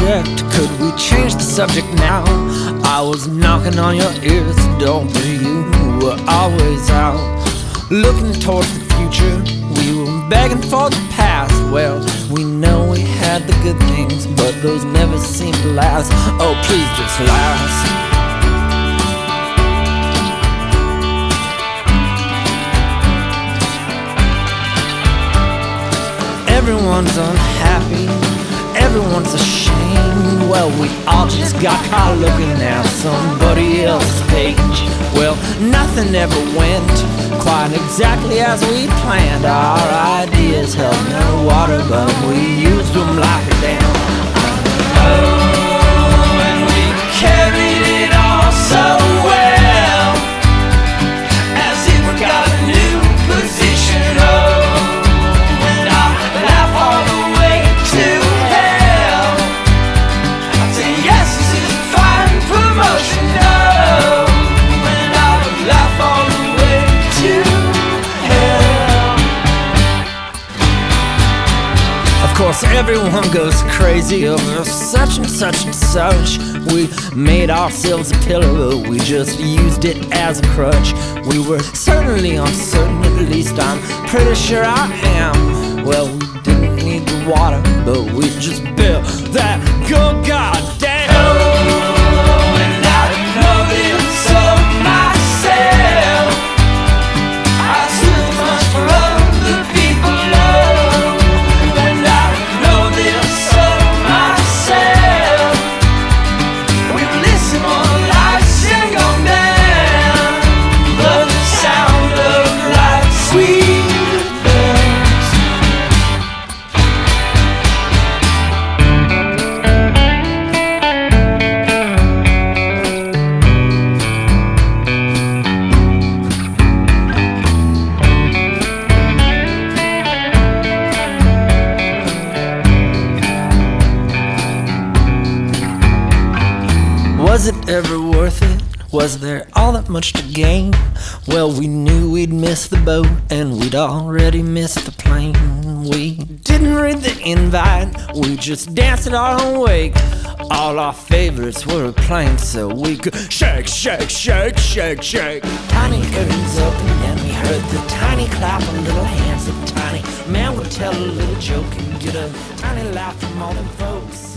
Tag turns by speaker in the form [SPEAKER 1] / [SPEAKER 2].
[SPEAKER 1] Could we change the subject now. I was knocking on your ears, door, but you were always out. Looking towards the future, we were begging for the past. Well, we know we had the good things, but those never seem to last. Oh, please just last. Everyone's unhappy, everyone's ashamed. Well, we all just got caught looking at somebody else's page. Well, nothing ever went quite exactly as we planned. Our ideas held no water, but we used them like Of course, everyone goes crazy over such and such and such. We made ourselves a pillow, we just used it as a crutch. We were certainly uncertain, at least I'm pretty sure I am. Well, we didn't need the water, but we just built that good Was it ever worth it? Was there all that much to gain? Well, we knew we'd miss the boat and we'd already missed the plane. We didn't read the invite, we just danced at our own wake. All our favorites were playing so we could shake, shake, shake, shake, shake. Tiny curtains open and we heard the tiny clap of little hands. The tiny man would tell a little joke and get a tiny laugh from all them folks